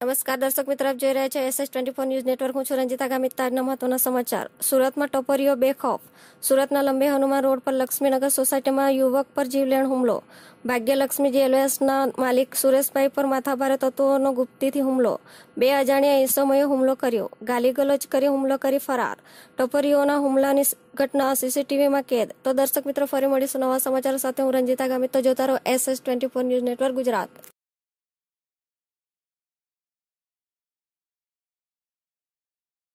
નમસ્કાર દર્શક મિત્ર, આપ જોઈ રહ્યા છે SS twenty four news network. હું છું રંજીતા ગામિત. તાજના મહત્વના સમાચાર. સુરતમાં ટપરીઓ બેખોફ. સુરતના લંબે હનુમાન રોડ પર લક્ષ્મીનગર સોસાયટીમાં યુવક પર જીવલેણ હુમલો. ભાગ્યલક્ષ્મી જ્વેલર્સના માલિક સુરેશભાઈ પર માથાભારે તત્વોનો ગુપ્તીથી હુમલો. બે અજાણ્યા ઈસમોએ હુમલો કર્યો. ગાલીગલોજ કરી હુમલો કરી ફરાર. ટોપરીઓના હુમલાની ઘટના સીસીટીવીમાં કેદ. તો દર્શક મિત્રો, ફરી મળીશું નવા સમાચાર સાથે. હું રંજીતા ગામિત તો જોતા રહો SS twenty four news network Gujarat.